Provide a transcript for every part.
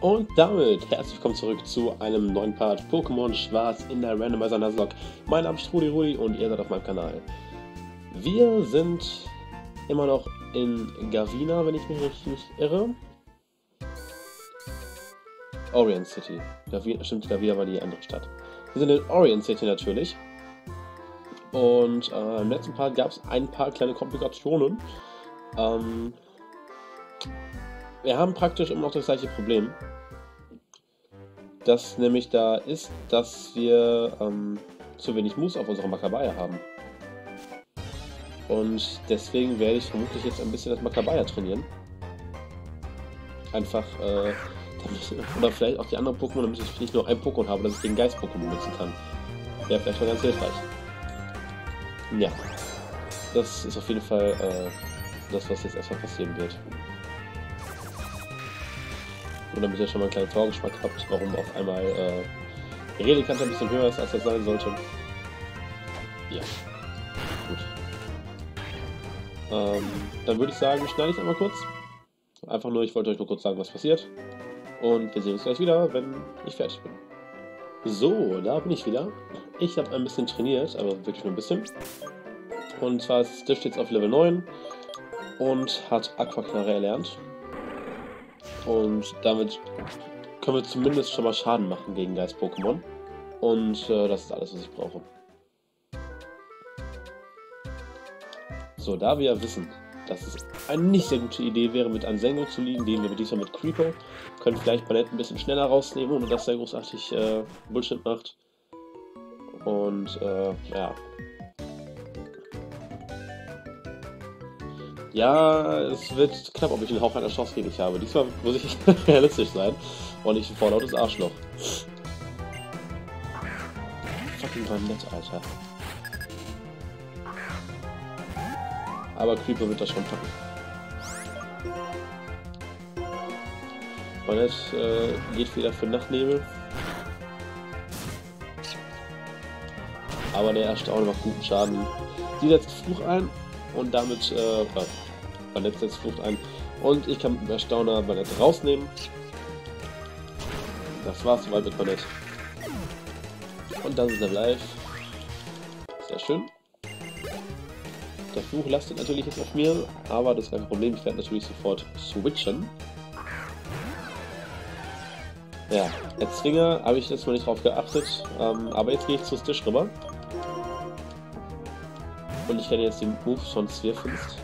Und damit herzlich willkommen zurück zu einem neuen Part Pokémon Schwarz in der Randomizer Nuzlocke. Mein Name ist Rudi Rudi und ihr seid auf meinem Kanal. Wir sind immer noch in Gavina, wenn ich mich nicht irre. Orient City. Gavina, stimmt, Gavina war die andere Stadt. Wir sind in Orient City natürlich. Und äh, im letzten Part gab es ein paar kleine Komplikationen. Ähm, wir haben praktisch immer noch das gleiche Problem. Das nämlich da ist, dass wir ähm, zu wenig Moves auf unserer Makabaya haben. Und deswegen werde ich vermutlich jetzt ein bisschen das Makabaya trainieren. Einfach, äh, damit, oder vielleicht auch die anderen Pokémon, damit ich nicht nur ein Pokémon habe, dass ich den Geist-Pokémon nutzen kann. Wäre vielleicht mal ganz hilfreich. Ja, das ist auf jeden Fall äh, das, was jetzt erstmal passieren wird. Und damit ihr schon mal einen kleinen Vorgeschmack habt, warum auf einmal äh, der Redekant ein bisschen höher ist, als er sein sollte. Ja, gut. Ähm, dann würde ich sagen, schneide ich einmal kurz. Einfach nur, ich wollte euch nur kurz sagen, was passiert. Und wir sehen uns gleich wieder, wenn ich fertig bin. So, da bin ich wieder. Ich habe ein bisschen trainiert, aber wirklich nur ein bisschen. Und zwar ist Stift jetzt auf Level 9 und hat Aquaknarre erlernt. Und damit können wir zumindest schon mal Schaden machen gegen Geist-Pokémon. Und äh, das ist alles, was ich brauche. So, da wir ja wissen, dass es eine nicht sehr gute Idee wäre, mit Ansengo zu liegen, den wir diesmal mit Creepo, können vielleicht Ballett ein bisschen schneller rausnehmen, ohne dass er großartig äh, Bullshit macht. Und äh, ja, Ja, es wird knapp, ob ich einen Hauch einer Chance gegen dich habe. Diesmal muss ich realistisch sein und nicht ein vorlautes Arschloch. Fucking nett, Alter. Aber Creeper wird das schon packen. Barnett äh, geht wieder für Nachtnebel. Aber der Erstauner macht guten Schaden. Die setzt Fluch ein und damit äh, Ballett setzt Flucht ein. Und ich kann mit dem Erstauner Ballett rausnehmen. Das war's soweit mit Ballett. Und das ist der Live. Sehr schön. Der Fluch lastet natürlich jetzt auf mir, aber das ist kein Problem. Ich werde natürlich sofort switchen. Ja, der Zwinger habe ich jetzt mal nicht drauf geachtet, ähm, aber jetzt gehe ich zu Stisch rüber. Und ich kenne jetzt den Move von Zwirfinst,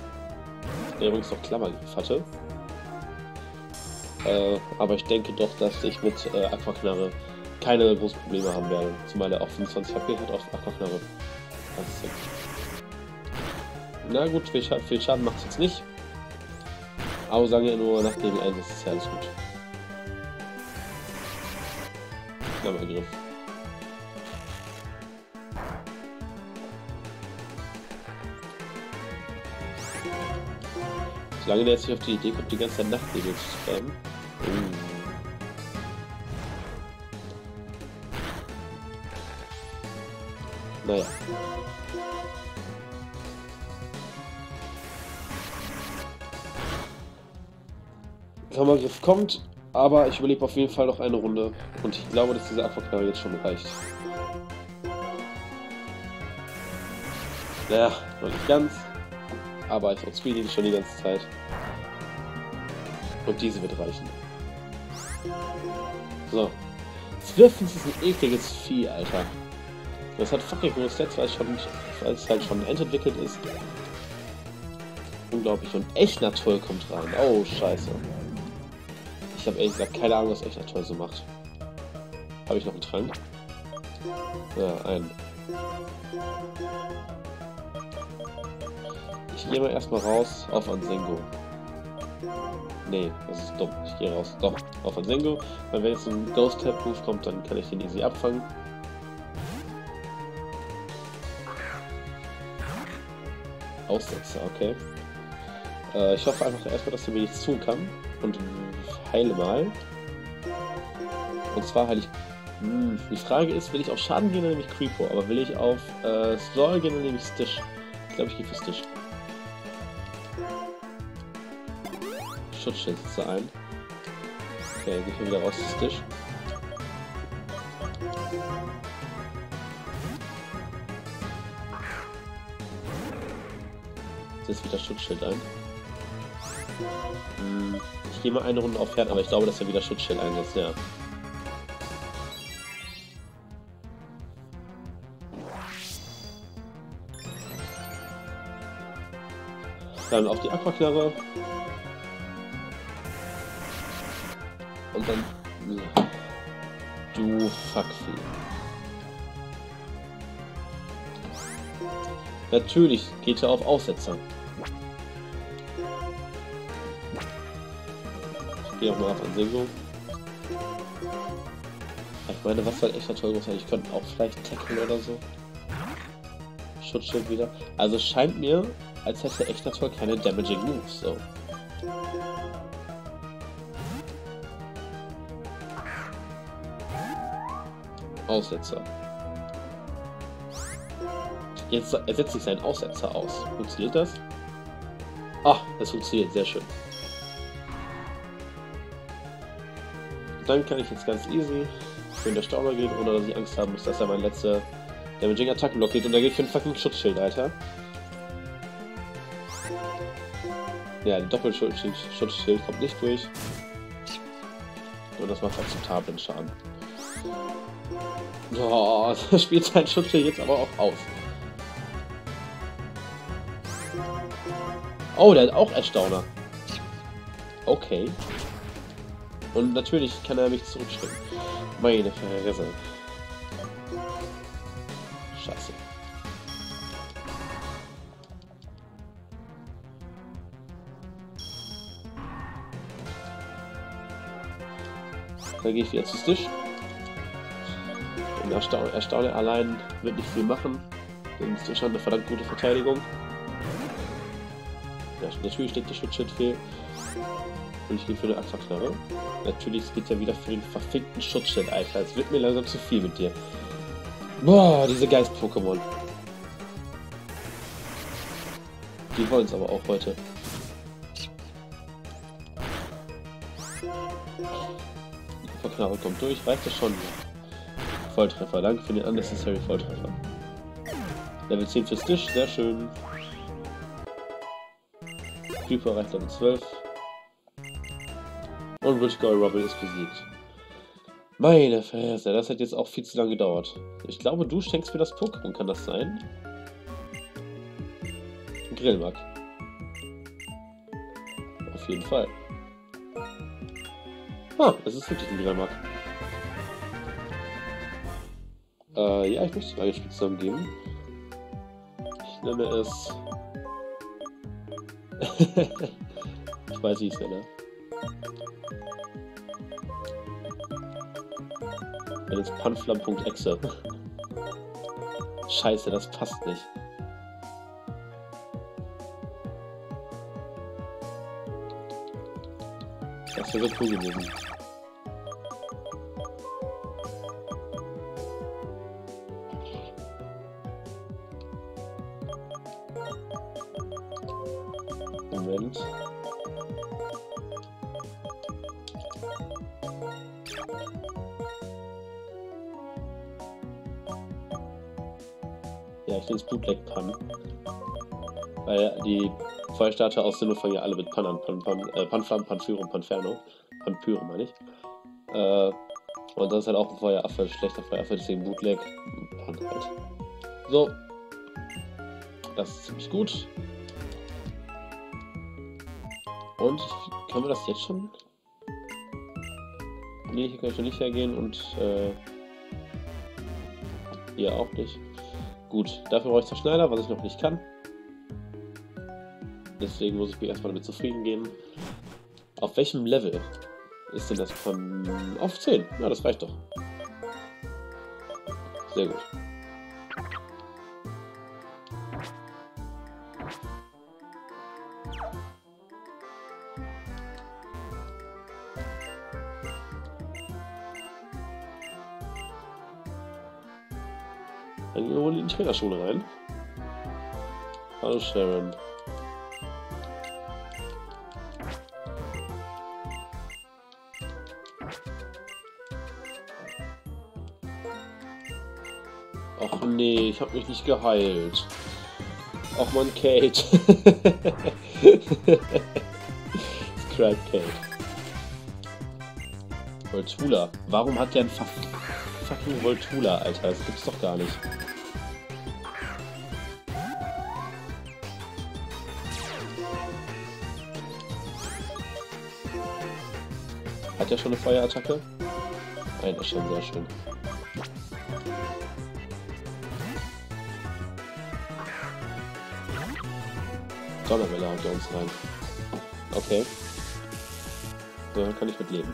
der übrigens noch Klammergriff hatte. Äh, aber ich denke doch, dass ich mit äh, Aquaknarre keine großen Probleme haben werde. Zumal er auch 25 HP hat auf Aquaknarre. Na gut, viel, Schaden, viel Schaden macht es jetzt nicht. Aber sagen wir nur, nach dem Einsatz ist ja alles gut. Klammergriff. Solange der jetzt nicht auf die Idee kommt, die ganze Zeit Nachtnebel zu spammen. Uh. Naja. Kammergriff kommt, aber ich überlebe auf jeden Fall noch eine Runde. Und ich glaube, dass diese Aquaknarre jetzt schon reicht. Naja, noch nicht ganz. Aber ich outspeed ihn schon die ganze Zeit. Und diese wird reichen. So. Swiftens ist ein ekliges Vieh, Alter. Das hat fucking hohe Stats, weil es, schon, weil es halt schon entwickelt ist. Unglaublich. Und Echnatur kommt rein. Oh, scheiße. Ich habe ehrlich gesagt keine Ahnung, was Echnatur so macht. Habe ich noch einen Trank? Ja, einen. Ich gehe mal erstmal raus auf Ansengo. Nee, das ist dumm. Ich gehe raus. Doch, auf Ansengo. Weil wenn jetzt ein Ghost Tap Move kommt, dann kann ich den easy abfangen. Aussetzer, okay. Äh, ich hoffe einfach erstmal, dass er mir nichts tun kann. Und heile mal. Und zwar heile ich. Hm, die Frage ist, will ich auf Schaden gehen, dann nehme ich Creepo. Aber will ich auf äh, Soll gehen, dann nehme ich Stitch. Ich glaube, ich gehe für Stitch. Schutzschütze ein. Okay, gehen wir wieder raus des Tisch. Jetzt wieder Schutzschild ein. Hm, ich gehe mal eine Runde auf Pferd, aber ich glaube, dass er wieder Schutzschild einsetzt, ja. Dann auf die Aquaknarre. Fuckvieh. Natürlich geht er auf Aussetzer. Ich gehe auch mal auf Ansehnung. Ich meine, was halt echt toll sein. Ich könnte auch vielleicht tackeln oder so. Schutzschild wieder. Also scheint mir, als hätte echter Toll keine Damaging Moves. So. Aussetzer. Jetzt ersetzt sich sein Aussetzer aus. Funktioniert das? Ah, das funktioniert, sehr schön. Dann kann ich jetzt ganz easy für den Stauber gehen, ohne dass ich Angst haben muss, dass er meine letzte Damaging Attacken blockiert. Und da geht für ein fucking Schutzschild, Alter. Ja, die Doppelschutzschild kommt nicht durch. Und das macht akzeptablen Schaden. Oh, das spielt sein Schutzschild jetzt aber auch aus. Oh, der hat auch Erstauner. Okay. Und natürlich kann er mich zurückschrecken. Meine Fresse. Scheiße. Da gehe ich jetzt zu Tisch. Erstaune, Erstaune allein wird nicht viel machen. Denn Tisch hat eine verdammt gute Verteidigung. Ja, natürlich steht der Schutzschild fehl. Und ich gehe für eine Aquaknarre. Natürlich geht ja wieder für den verfickten Schutzschild, Alter. Es wird mir langsam zu viel mit dir. Boah, diese Geist-Pokémon. Die wollen es aber auch heute. Die Aquaknarre kommt durch, reicht das schon? Volltreffer, danke für den unnecessary Volltreffer. Level 10 fürs Tisch, sehr schön. Creeper reicht Level 12. Und Rich Guy Robin ist besiegt. Meine Fresse, das hat jetzt auch viel zu lange gedauert. Ich glaube, du schenkst mir das Pokémon, kann das sein? Grillmark. Auf jeden Fall. Ah, es ist wirklich ein Grillmark. Äh, ja, ich möchte drei Spitznamen geben. Ich nenne es... ich weiß, wie ich es nenne. Wenn es panflam.exe. Scheiße, das passt nicht. Das wäre cool gewesen. Feuerstarter aus Sinne fangen ja alle mit Pan an. Pan, Pan, äh, Panflam, Panfyrum, Panferno. Panpyrum meine ich. Äh, und das ist halt auch ein Feueraffe, schlechter Feueraffe, deswegen Bootleg Pan halt. So. Das ist ziemlich gut. Und können wir das jetzt schon? Ne, hier kann ich noch nicht hergehen und äh, hier auch nicht. Gut, dafür brauche ich Zerschneider, was ich noch nicht kann. Deswegen muss ich mich erstmal damit zufrieden geben. Auf welchem Level ist denn das von... Auf 10. Ja, das reicht doch. Sehr gut. Dann gehen wir wohl in die Trainerschule rein. Hallo Sharon. Ich hab mich nicht geheilt. Och man, Kate. Scrap Kate. Voltula. Warum hat der ein fucking Voltula, Alter? Das gibt's doch gar nicht. Hat er schon eine Feuerattacke? Eine schon, sehr schön. Donnerwelle haut er uns rein. Okay. So, kann ich mit leben.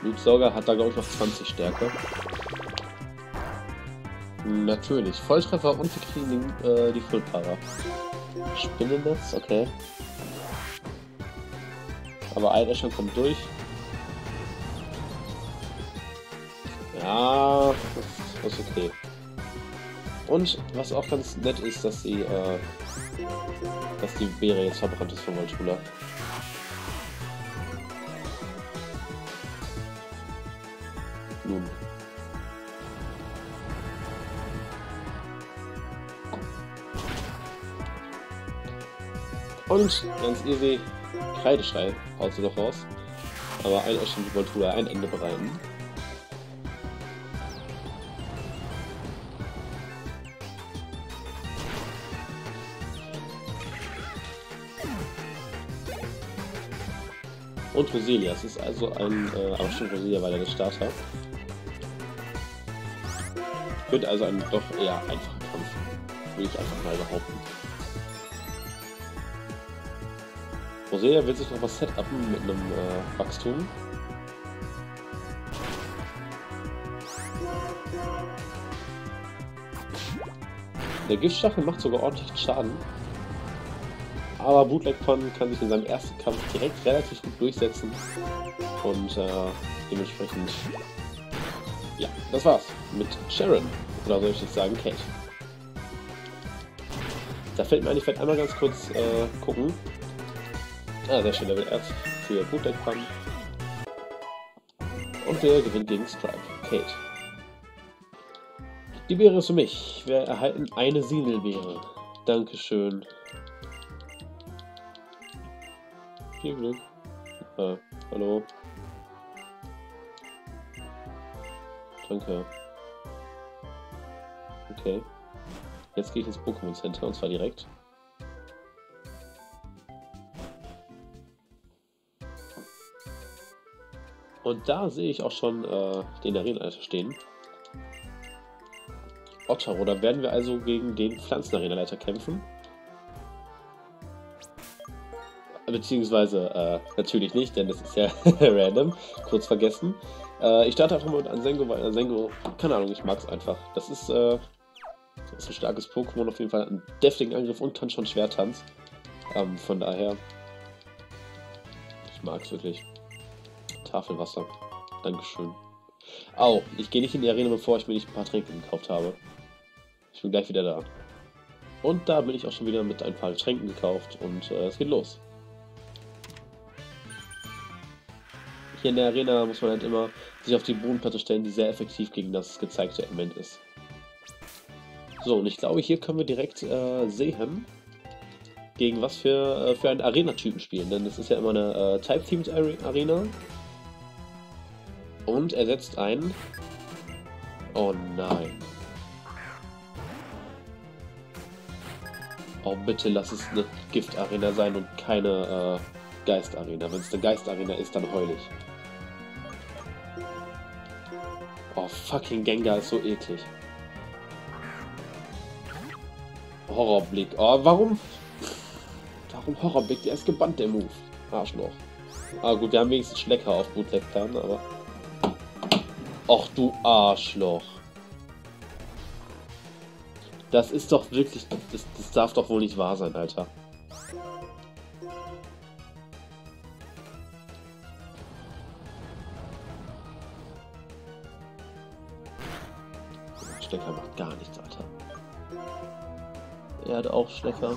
Blutsauger hat da glaube ich noch 20 Stärke. Natürlich. Volltreffer und wir kriegen die, äh, die Fullpower. Spinnennetz, okay. Aber Eiderschön kommt durch. Ja, das ist okay. Und was auch ganz nett ist, dass sie, äh, dass die Beere jetzt verbrannt ist von Voltula. Nun. Und ganz easy, Kreideschrei haut sie noch raus. Aber ein schon die Voltura ein Ende bereiten. Und Roselia. Es ist also ein, äh, aber schon Roselia war der Starter. Wird also ein doch eher einfacher Kampf. Würde ich einfach mal behaupten. Roselia will sich noch was setupen mit einem äh, Wachstum. Der Giftstachel macht sogar ordentlich Schaden. Aber Bootleg Pon kann sich in seinem ersten Kampf direkt relativ gut durchsetzen. Und äh, dementsprechend... Ja, das war's mit Sharon. Oder soll ich jetzt sagen, Kate. Da fällt mir ein, ich werde einmal ganz kurz äh, gucken. Ah, sehr schön, Level 1 für Bootleg. Und der gewinnt gegen Stripe. Kate. Die Beere ist für mich. Wir erhalten eine Sinelbeere. Dankeschön. Viel Glück. Ah, hallo. Danke. Okay. Jetzt gehe ich ins Pokémon Center und zwar direkt. Und da sehe ich auch schon äh, den Arenaleiter stehen. Ottaro, da werden wir also gegen den Pflanzenarenaleiter kämpfen. Beziehungsweise äh, natürlich nicht, denn das ist ja random. Kurz vergessen. Äh, ich starte einfach mal mit Ansengo, weil Ansengo, keine Ahnung, ich mag es einfach. Das ist, äh, das ist ein starkes Pokémon, auf jeden Fall einen deftigen Angriff und kann schon Schwertanz. Ähm, von daher, ich mag es wirklich. Tafelwasser. Dankeschön. Au, ich gehe nicht in die Arena, bevor ich mir nicht ein paar Tränke gekauft habe. Ich bin gleich wieder da. Und da bin ich auch schon wieder mit ein paar Tränken gekauft und äh, es geht los. Hier in der Arena muss man halt immer sich auf die Bodenplatte stellen, die sehr effektiv gegen das gezeigte Element ist. So, und ich glaube, hier können wir direkt äh, sehen, gegen was für, äh, für einen Arena-Typen spielen. Denn es ist ja immer eine äh, Type-Themed Arena. Und er setzt ein... Oh nein. Oh, bitte lass es eine Gift-Arena sein und keine äh, Geist-Arena. Wenn es eine Geist-Arena ist, dann heul ich. Oh, fucking Gengar ist so eklig. Horrorblick. Oh, warum? Warum Horrorblick? Der ist gebannt, der Move. Arschloch. Ah gut, wir haben wenigstens Schlecker auf Bootleg-Plan, aber... Och du Arschloch. Das ist doch wirklich... Das, das darf doch wohl nicht wahr sein, Alter. Stecker macht gar nichts, Alter. Er hat auch Stecker.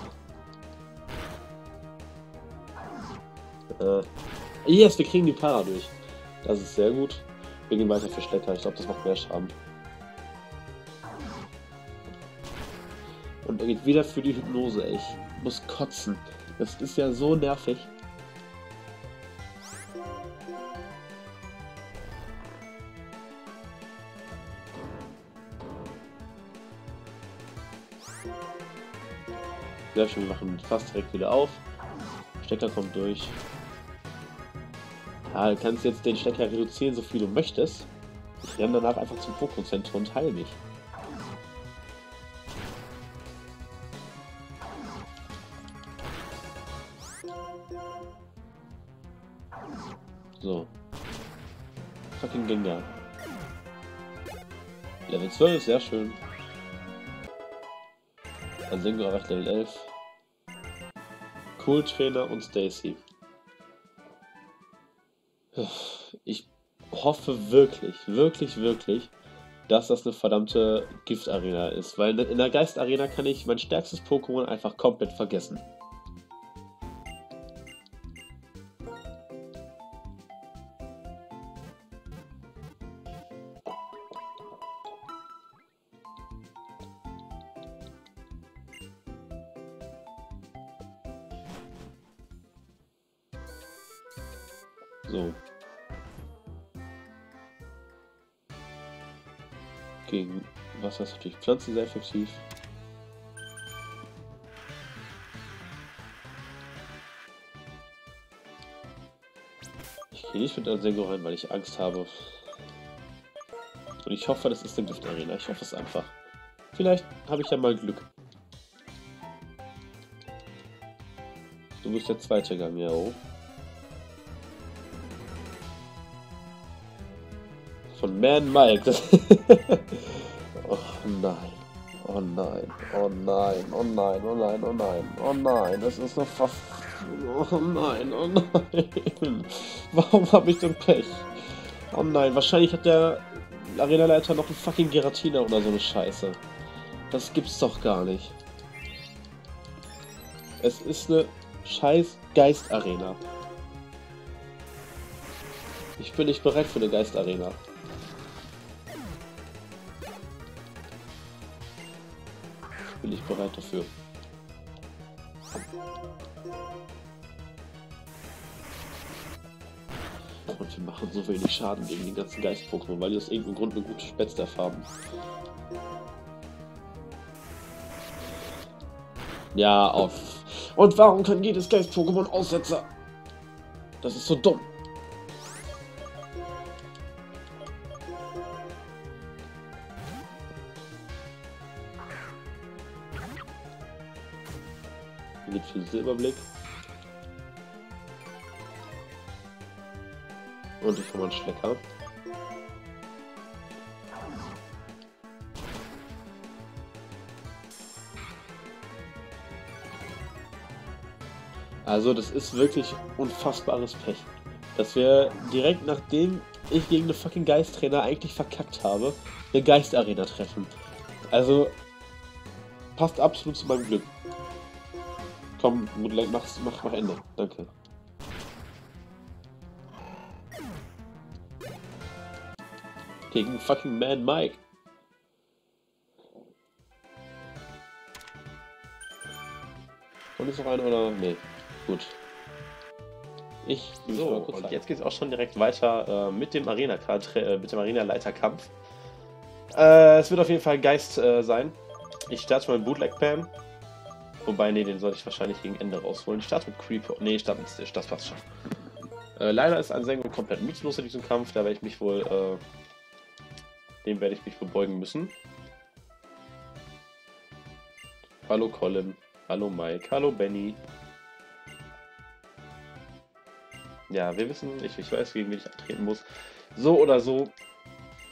Äh, yes, wir kriegen die Para durch. Das ist sehr gut. Wir gehen weiter für Schlecker. Ich glaube, das macht mehr Schaden. Und er geht wieder für die Hypnose, ey. Ich muss kotzen. Das ist ja so nervig. Wir machen fast direkt wieder auf. Stecker kommt durch. Ja, du kannst jetzt den Stecker reduzieren, so viel du möchtest. Ich renne danach einfach zum Pokémon-Zentrum und heile mich. So. Fucking Gengar. Level 12, sehr schön. Asengo erreicht Level 11. Cool Trainer und Stacy. Ich hoffe wirklich, wirklich, wirklich, dass das eine verdammte Giftarena ist, weil in der Geistarena kann ich mein stärkstes Pokémon einfach komplett vergessen. 14 sehr effektiv. Ich gehe nicht mit Ansengo rein, weil ich Angst habe. Und ich hoffe, das ist eine Giftarena. Ich hoffe es einfach. Vielleicht habe ich ja mal Glück. Du bist der zweite Gamero. Von Man Mike. oh nein. Oh nein. Oh nein. Oh nein. Oh nein. Oh nein. Oh nein. Das ist noch fast. Oh nein. Oh nein. Warum habe ich denn Pech? Oh nein. Wahrscheinlich hat der Arenaleiter noch einen fucking Geratina oder so eine Scheiße. Das gibt's doch gar nicht. Es ist eine scheiß Geistarena. Ich bin nicht bereit für eine Geistarena. Bin ich bereit dafür. Und wir machen so wenig Schaden gegen die ganzen Geist-Pokémon, weil die aus irgendeinem Grund eine gute Spätstaff haben. Ja, auf. Und warum kann jedes Geist-Pokémon Aussetzer? Das ist so dumm. Mit viel Silberblick. Und ich komme einen Schlecker. Also das ist wirklich unfassbares Pech. Dass wir direkt nachdem ich gegen eine fucking Geisttrainer eigentlich verkackt habe, eine Geistarena treffen. Also passt absolut zu meinem Glück. Komm, mach, mach, mach Ende. Danke. Gegen fucking Man Mike. Und ist noch einer oder? Nee. Gut. Ich so, und jetzt geht es auch schon direkt weiter äh, mit dem Arena äh, mit dem Arena Leiterkampf. Äh, es wird auf jeden Fall Geist äh, sein. Ich starte mal Bootleg Pam. Wobei, nee, den sollte ich wahrscheinlich gegen Ende rausholen. Ich starte mit Creeper. Nee, ich starte mit Stitch, das passt schon. Äh, leider ist Ansengo komplett nutzlos in diesem Kampf, da werde ich mich wohl, äh, dem werde ich mich verbeugen müssen. Hallo Colin, hallo Mike, hallo Benny. Ja, wir wissen, ich, ich weiß, gegen wen ich antreten muss. So oder so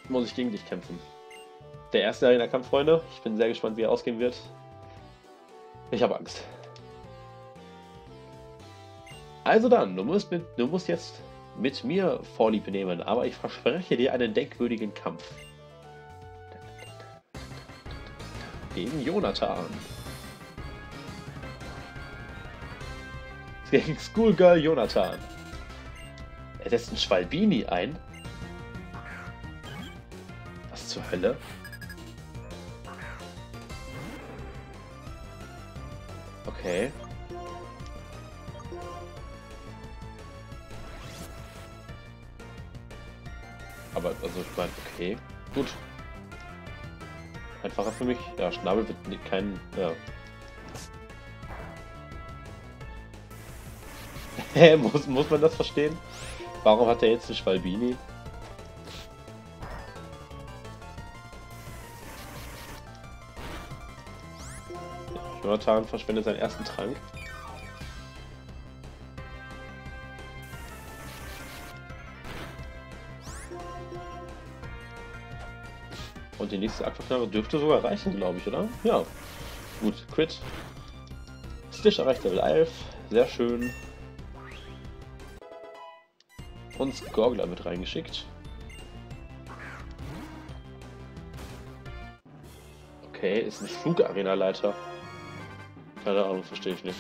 muss ich gegen dich kämpfen. Der erste Arena-Kampf, Freunde. Ich bin sehr gespannt, wie er ausgehen wird. Ich habe Angst. Also dann, du musst, mit, du musst jetzt mit mir Vorlieb nehmen, aber ich verspreche dir einen denkwürdigen Kampf. Gegen Jonathan. Gegen Schoolgirl Jonathan. Er setzt einen Schwalbini ein. zur Hölle? Okay. Aber, also ich meine, okay. Gut. Einfacher für mich. Ja, Schnabel wird kein... Ja. Muss, muss man das verstehen? Warum hat er jetzt eine Schwalbini? Jonathan verschwendet seinen ersten Trank. Und die nächste Aquaknarre dürfte sogar reichen, glaube ich, oder? Ja. Gut, Crit. Stitch erreicht Level 11. Sehr schön. Und Skorgler wird reingeschickt. Okay, ist ein Flugarena-Leiter. Keine Ahnung, verstehe ich nicht.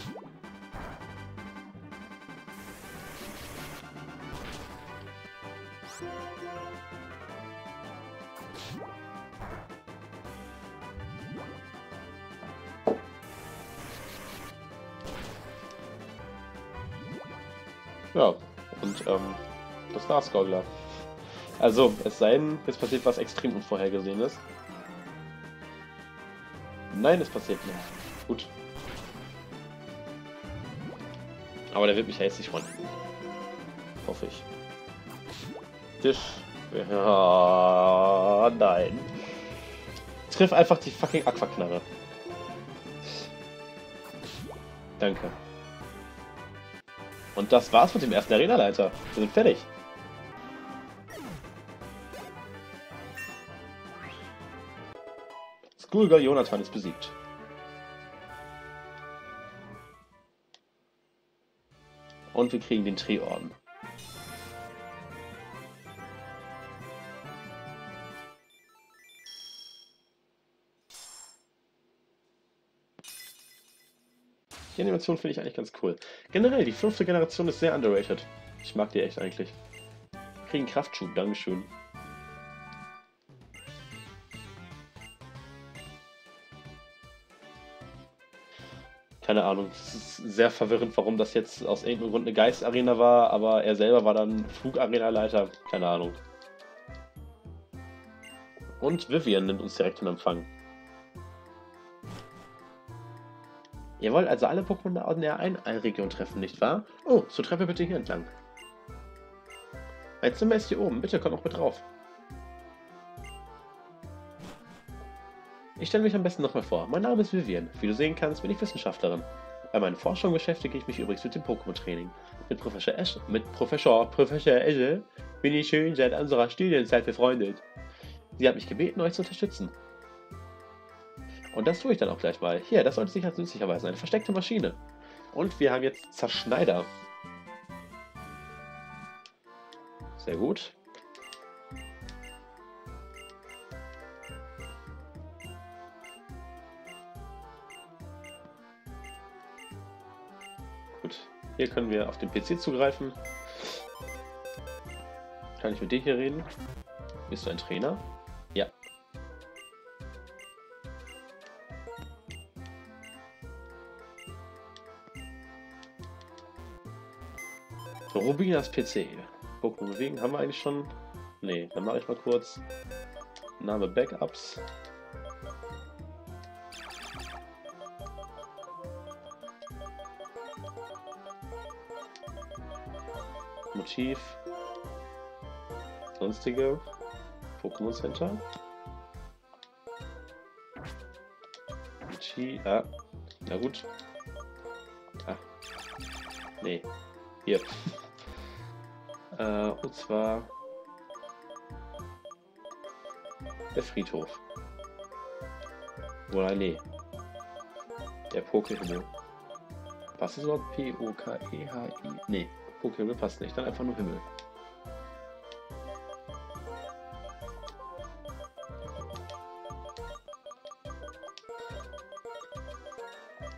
Ja, und ähm, das war's, Goggler. Also, es sei denn, es passiert was extrem Unvorhergesehenes. Nein, es passiert nicht. Gut. Aber der wird mich ja jetzt nicht freuen. Hoffe ich. Tisch. Ja, nein. Triff einfach die fucking Aquaknarre. Danke. Und das war's mit dem ersten Arenaleiter. Wir sind fertig. Schoolgirl Jonathan ist besiegt. Und wir kriegen den Drehorden. Die Animation finde ich eigentlich ganz cool. Generell, die fünfte Generation ist sehr underrated. Ich mag die echt eigentlich. Kriegen Kraftschub, Dankeschön. Keine Ahnung, es ist sehr verwirrend, warum das jetzt aus irgendeinem Grund eine Geistarena war, aber er selber war dann Flugarena-Leiter, keine Ahnung. Und Vivian nimmt uns direkt in Empfang. Ihr wollt also alle Pokémon in der Ein-Region treffen, nicht wahr? Oh, so Treppe bitte hier entlang. Mein Zimmer ist hier oben, bitte komm noch mit drauf. Ich stelle mich am besten nochmal vor. Mein Name ist Vivian. Wie du sehen kannst, bin ich Wissenschaftlerin. Bei meinen Forschungen beschäftige ich mich übrigens mit dem Pokémon-Training. Mit Professor Esch, mit Professor, Professor Esche bin ich schön seit unserer Studienzeit befreundet. Sie hat mich gebeten, euch zu unterstützen. Und das tue ich dann auch gleich mal. Hier, das sollte sich als nützlich erweisen. Eine versteckte Maschine. Und wir haben jetzt Zerschneider. Sehr gut. Hier können wir auf den PC zugreifen. Kann ich mit dir hier reden? Bist du ein Trainer? Ja. Rubinas PC. Pokémon bewegen haben wir eigentlich schon. Ne, dann mache ich mal kurz Name Backups. Motiv. Sonstige Pokémon Center. Motiv. Ah. Na gut. Ah. Nee. Hier. äh, und zwar der Friedhof. Oder nee. Der Pokéhimmel. Was ist überhaupt P-O-K-E-H-I? Nee. Pokéhimmel passt nicht, dann einfach nur Himmel.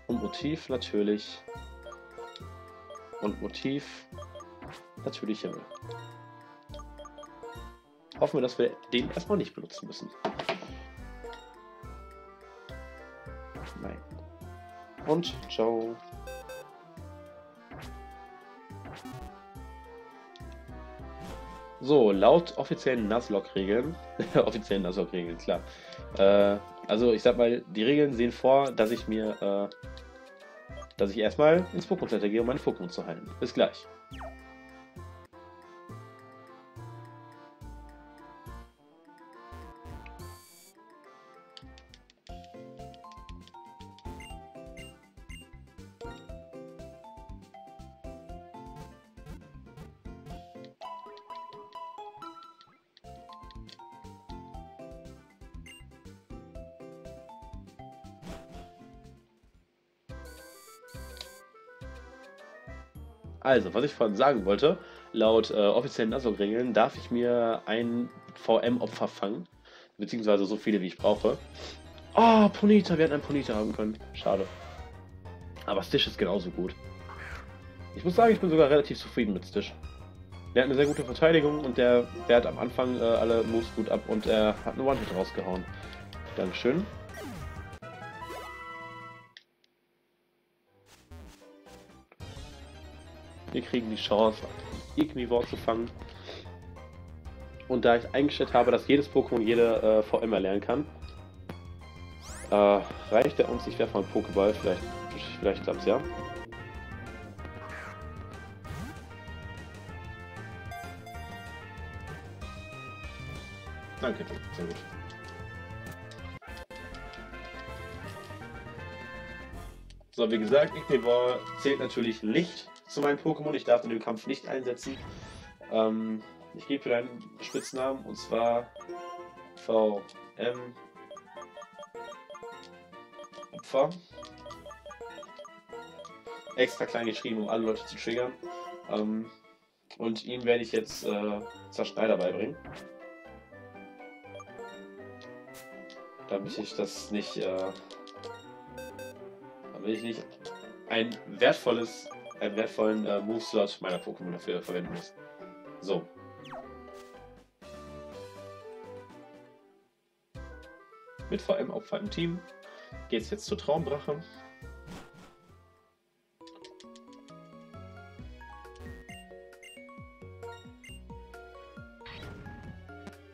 Und Motiv natürlich. Und Motiv natürlich Himmel. Hoffen wir, dass wir den erstmal nicht benutzen müssen. Nein. Und ciao. So, laut offiziellen Nuzlocke-Regeln, offiziellen Nuzlocke-Regeln, klar. Äh, also ich sag mal, die Regeln sehen vor, dass ich mir, äh, dass ich erstmal ins Pokémon Center gehe, um meine Pokémon zu heilen. Bis gleich. Also, was ich vorhin sagen wollte, laut äh, offiziellen Nuzlocke-Regeln darf ich mir ein VM-Opfer fangen, beziehungsweise so viele, wie ich brauche. Oh, Ponita, wir hätten einen Ponita haben können. Schade. Aber Stitch ist genauso gut. Ich muss sagen, ich bin sogar relativ zufrieden mit Stitch. Der hat eine sehr gute Verteidigung und der wehrt am Anfang äh, alle Moves gut ab und er hat eine One-Hit rausgehauen. Dankeschön. Wir kriegen die Chance, Igmivor zu fangen. Und da ich eingestellt habe, dass jedes Pokémon jede äh, VM erlernen kann, äh, reicht er uns. Ich werfe mal einen Pokéball, vielleicht, vielleicht klappt es ja. Danke, sehr gut. So, wie gesagt, Ignivore zählt natürlich nicht zu meinem Pokémon. Ich darf in dem Kampf nicht einsetzen. Ähm, ich gebe dir einen Spitznamen und zwar VM Opfer. Extra klein geschrieben, um alle Leute zu triggern. Ähm, und ihm werde ich jetzt äh, Zerschneider beibringen. Damit ich das nicht, äh, damit ich nicht ein wertvolles einen wertvollen äh, Move-Slot meiner Pokémon dafür verwenden muss. So. Mit VM-Opfer im Team geht es jetzt zur Traumbrache.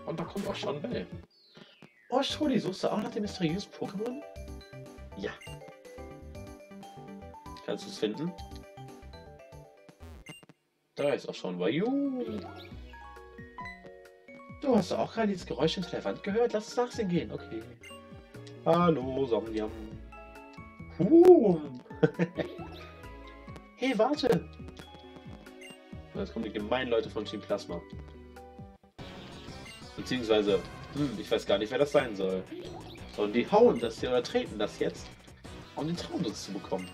Und da kommt auch schon Bell. Oh, Shodi, suchst du auch nach dem mysteriösen Pokémon? Ja. Kannst du es finden? Da ist auch schon Wayu. Du hast auch gerade dieses Geräusch hinter der Wand gehört? Lass uns nachsehen gehen. Okay. Hallo, Somniam. Huhn. hey, warte. Jetzt kommen die gemeinen Leute von Team Plasma. Beziehungsweise, hm, ich weiß gar nicht, wer das sein soll. Sondern die hauen das hier oder treten das jetzt, um den Traumsitz zu bekommen.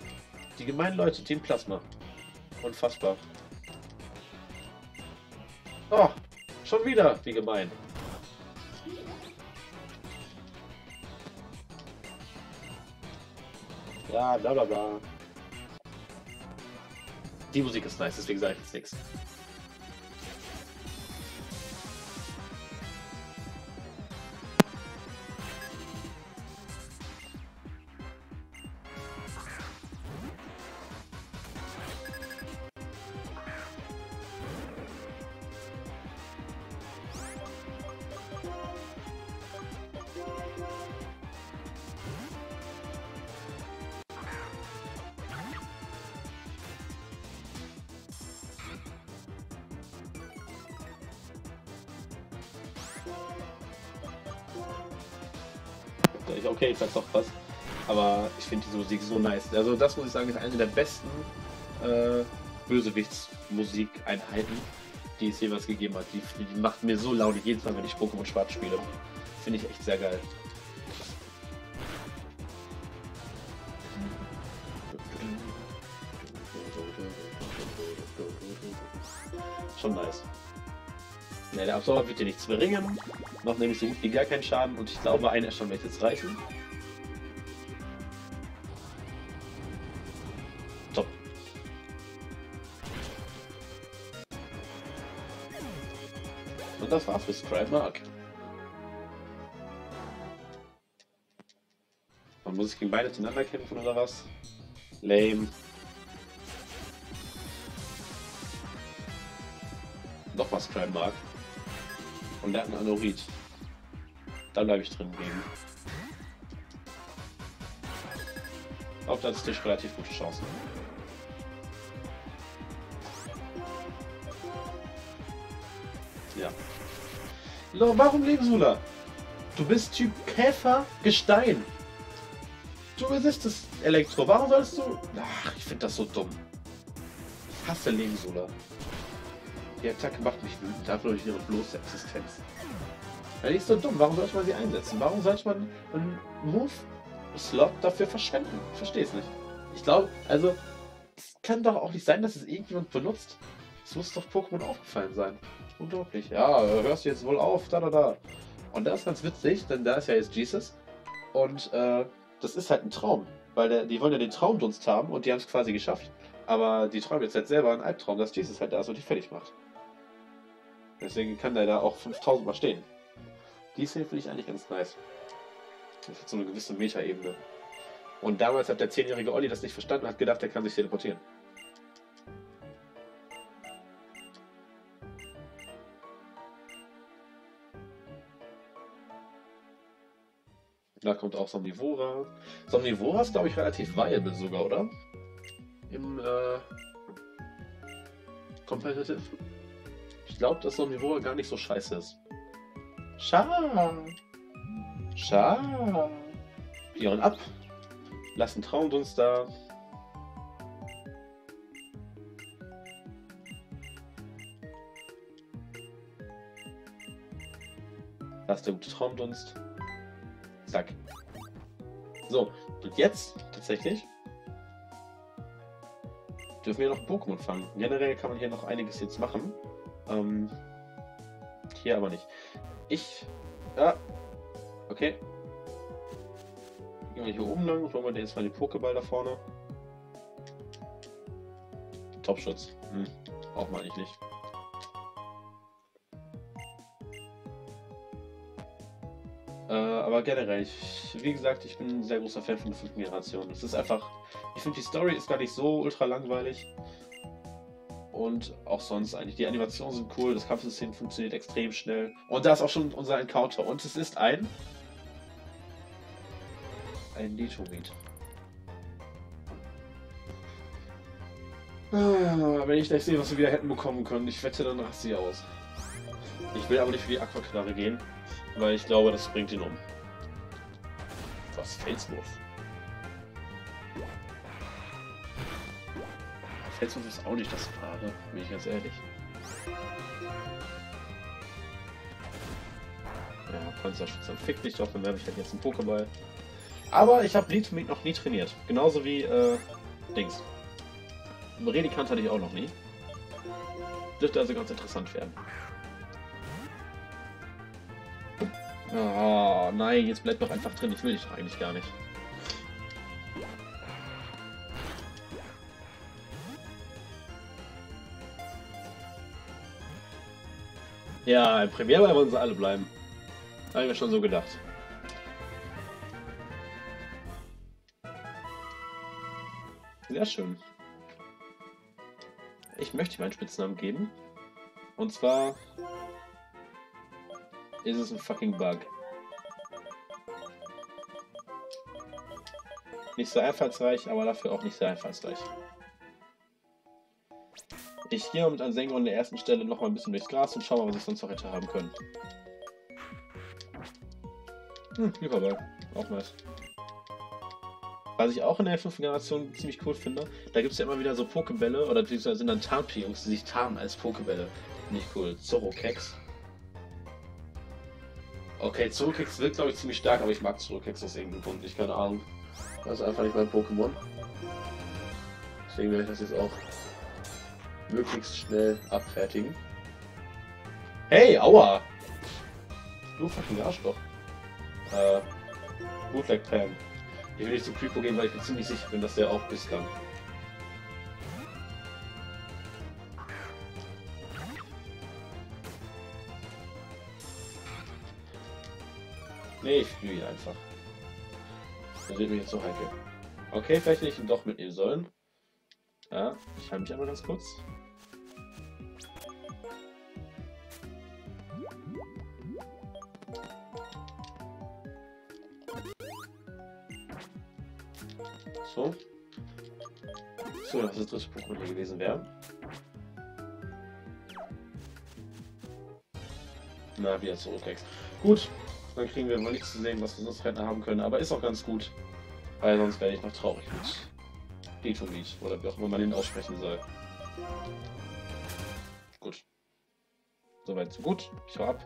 Die gemeinen Leute, Team Plasma. Unfassbar. Oh, schon wieder, wie gemein. Ja, bla bla bla. Die Musik ist nice, deswegen sage ich jetzt nichts. Ich, sag doch was. Aber ich finde diese Musik so nice. Also das muss ich sagen, ist eine der besten äh, Bösewichtsmusikeinheiten, die es jemals gegeben hat. Die, die macht mir so laut jedes Mal, wenn ich Pokémon Schwarz spiele. Finde ich echt sehr geil. Schon nice. Ne, der Absorber wird dir nichts bringen. Noch nämlich so gut wie gar keinen Schaden und ich glaube, ein Erstern wird jetzt reichen. Das war's für Scribe Mark. Man muss sich gegen beide zueinander kämpfen oder was? Lame. Noch was Scribe Mark. Und der hat einen Anorit. Da bleibe ich drin gegen. Auf das Tisch relativ gute Chancen. Warum Lebensruder? Du bist Typ Käfer Gestein. Du resistest Elektro. Warum sollst du. Ach, ich finde das so dumm. Ich hasse Lebensruder. Die Attacke macht mich wütend, dafür durch ihre bloße Existenz. Die ist so dumm. Warum sollte man sie einsetzen? Warum sollte man einen Move-Slot dafür verschwenden? Ich verstehe es nicht. Ich glaube, also, es kann doch auch nicht sein, dass es irgendjemand benutzt. Es muss doch Pokémon aufgefallen sein. Unglaublich. Ja, hörst du jetzt wohl auf, da, da, da. Und das ist ganz witzig, denn da ist ja jetzt Jesus. Und äh, das ist halt ein Traum. Weil der, die wollen ja den Traumdunst haben und die haben es quasi geschafft. Aber die träumen jetzt halt selber einen Albtraum, dass Jesus halt da ist und die fertig macht. Deswegen kann der da auch 5000 Mal stehen. Die Szene finde ich eigentlich ganz nice. Das hat so eine gewisse Meta-Ebene. Und damals hat der 10-jährige Olli das nicht verstanden, hat gedacht, er kann sich teleportieren. Da kommt auch Somnivora. Somnivora ist, glaube ich, relativ viable sogar, oder? Im äh, Competitive. Ich glaube, dass Somnivora gar nicht so scheiße ist. Schade. Schade. Pion ab. Lassen Traumdunst da. Lass der gute Traumdunst. Zack. So, und jetzt tatsächlich dürfen wir noch Pokémon fangen. Generell kann man hier noch einiges jetzt machen. Ähm, hier aber nicht. Ich. Ja. Okay. Gehen wir hier oben lang. Schauen wir jetzt mal den Pokéball da vorne. Topschutz. Hm. Braucht man eigentlich nicht. Aber generell, ich, wie gesagt, ich bin ein sehr großer Fan von der fünften Generation. Es ist einfach, ich finde die Story ist gar nicht so ultra langweilig. Und auch sonst eigentlich. Die Animationen sind cool, das Kampfsystem funktioniert extrem schnell. Und da ist auch schon unser Encounter. Und es ist ein. Ein Litorid. Ah, wenn ich gleich sehe, was wir wieder hätten bekommen können, ich wette, dann raste sie aus. Ich will aber nicht für die Aquaknarre gehen, weil ich glaube, das bringt ihn um. Was? Felswurf? Felswurf ist auch nicht das Wahre, bin ich ganz ehrlich. Ja, Panzerschutz dann fick dich doch, dann werfe ich halt jetzt einen Pokéball. Aber ich habe Lead noch nie trainiert. Genauso wie, äh, Dings. Redikant hatte ich auch noch nie. Dürfte also ganz interessant werden. Oh nein, jetzt bleibt doch einfach drin. Ich will dich eigentlich gar nicht. Ja, im Premiere wollen sie alle bleiben. Habe ich mir schon so gedacht. Sehr schön. Ich möchte ihm einen Spitznamen geben. Und zwar ist es ein fucking Bug. Nicht so einfallsreich, aber dafür auch nicht sehr einfallsreich. Ich gehe mit Sänger an der ersten Stelle noch mal ein bisschen durchs Gras und schaue mal, was ich sonst noch hätte haben können. Hm, Hyperball. Auch nice. Was ich auch in der fünften Generation ziemlich cool finde, da gibt es ja immer wieder so Pokebälle, oder sind dann Tarnpions, die sich tarnen als Pokebälle. Ich cool. Zorokex. Okay, Zorokex wirkt glaube ich ziemlich stark, aber ich mag Zorokex aus irgendeinem Grund nicht, keine Ahnung. Das ist einfach nicht mein Pokémon. Deswegen werde ich das jetzt auch möglichst schnell abfertigen. Hey, aua! Du fucking Arschloch. Äh, Bootleg Pan. Ich will nicht zu Creepo gehen, weil ich bin ziemlich sicher bin, dass der auch bis kann. Nee, ich fühle ihn einfach. Das wird mir jetzt so heikel. Okay, vielleicht hätte ich ihn doch mitnehmen sollen. Ja, ich halte mich einmal ganz kurz. So. So, das ist das Pokémon hier gewesen wäre. Na, wieder zurückwächst. Gut, dann kriegen wir mal nichts zu sehen, was wir sonst hätten haben können. Aber ist auch ganz gut. Weil sonst wäre ich noch traurig mit Detolit oder wie auch immer man den aussprechen soll. Gut. Soweit so gut. Ich hau ab.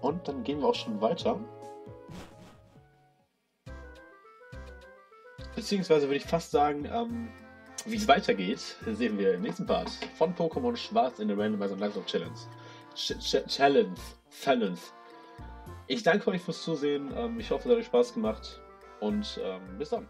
Und dann gehen wir auch schon weiter. Beziehungsweise würde ich fast sagen, ähm, wie es weitergeht, sehen wir im nächsten Part von Pokémon Schwarz in der Randomizer Nuzlocke Challenge. Ch Ch Challenge. Challenge. Ich danke euch fürs Zusehen. Ähm, ich hoffe, es hat euch Spaß gemacht. Und ähm, bis dann.